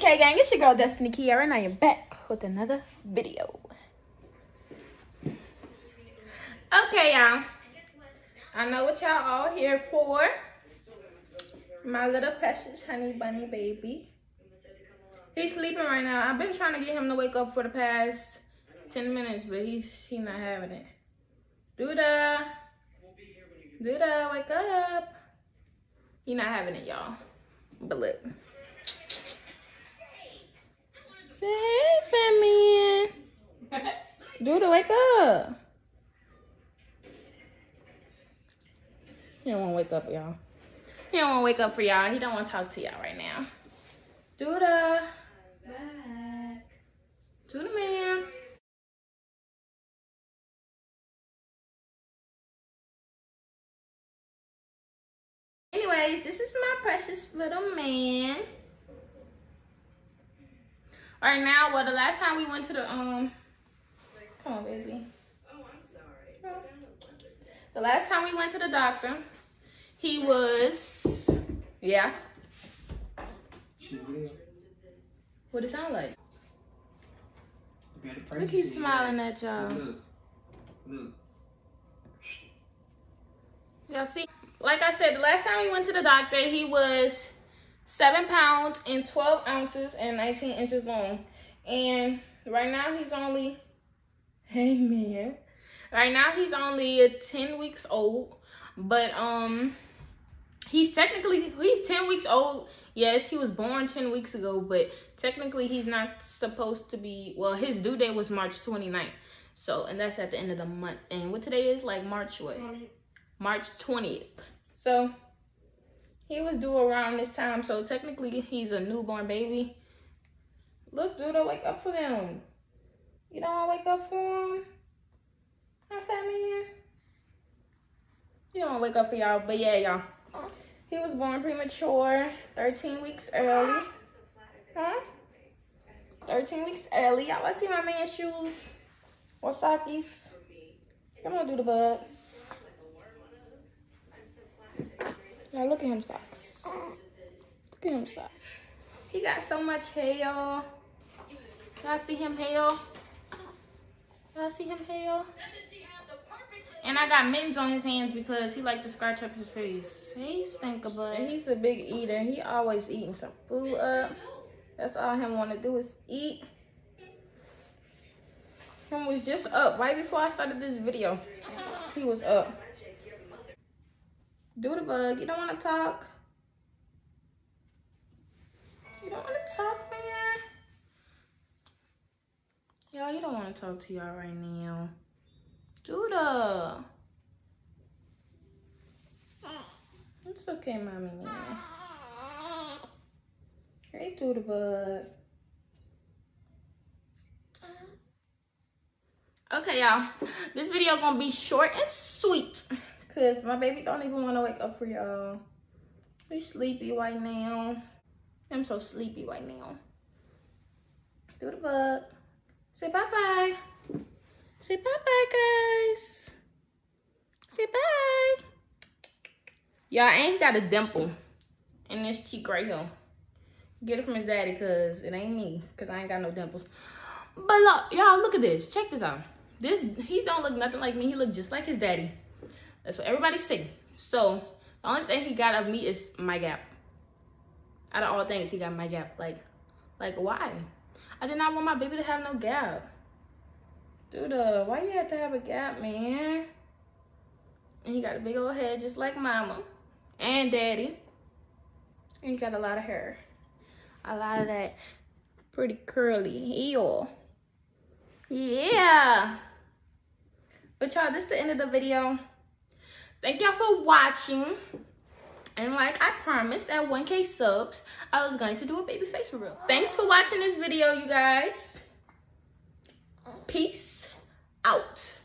DK gang, it's your girl Destiny Kierra, and I am back with another video. Okay, y'all. I know what y'all all here for. My little precious honey bunny baby. He's sleeping right now. I've been trying to get him to wake up for the past 10 minutes, but he's he not having it. Duda. Duda, wake up. He not having it, y'all. But look. Say hey, fat man. Duda, wake up. He don't want to wake up, y'all. He don't want to wake up for y'all. He don't want to talk to y'all right now. Duda. Back. Duda, man. Anyways, this is my precious little man. All right now, well, the last time we went to the um, come on, baby. Oh, I'm sorry. The last time we went to the doctor, he was, yeah. What it sound like? Look, he's smiling at y'all. Look, look. Y'all see? Like I said, the last time we went to the doctor, he was seven pounds and 12 ounces and 19 inches long. And right now he's only, hey man. Right now he's only 10 weeks old. But um, he's technically, he's 10 weeks old. Yes, he was born 10 weeks ago, but technically he's not supposed to be, well, his due date was March 29th. So, and that's at the end of the month. And what today is, like March what? March 20th. So he was due around this time. So technically he's a newborn baby. Look, dude, I wake up for them. You don't want wake up for him? Huh? You don't wake up for y'all. But yeah, y'all. He was born premature, 13 weeks early. Huh? 13 weeks early. Y'all to see my man's shoes? Wasakis. Come on, Duda bug. Now look at him socks. Look at him socks. He got so much hair, y'all. Y'all see him hair? Y'all see him hair? And I got mittens on his hands because he like to scratch up his face. He stink a butt. He's a big eater. He always eating some food up. That's all him want to do is eat. Him was just up right before I started this video. He was up. Duda bug. You don't want to talk? You don't want to talk, man? Y'all, you don't want to talk to y'all right now. Duda. It's okay, mommy, man. Hey, Duda bug. Okay, y'all. This video gonna be short and sweet. Cause my baby don't even want to wake up for y'all. He's sleepy right now. I'm so sleepy right now. Duda bug. Say bye-bye. Say bye-bye, guys. Say bye. Y'all, he got a dimple in this cheek right here. Get it from his daddy, cause it ain't me. Cause I ain't got no dimples. But look, y'all, look at this. Check this out. This, he don't look nothing like me. He look just like his daddy. That's what everybody say. So the only thing he got of me is my gap. Out of all things, he got my gap. Like, like why? I did not want my baby to have no gap. Dude, uh, why you have to have a gap, man? And he got a big old head just like mama and daddy. And he got a lot of hair. A lot of that pretty curly hair. Yeah. But y'all, this is the end of the video. Thank y'all for watching. And like I promised at 1K subs, I was going to do a baby face for real. Thanks for watching this video, you guys. Peace out.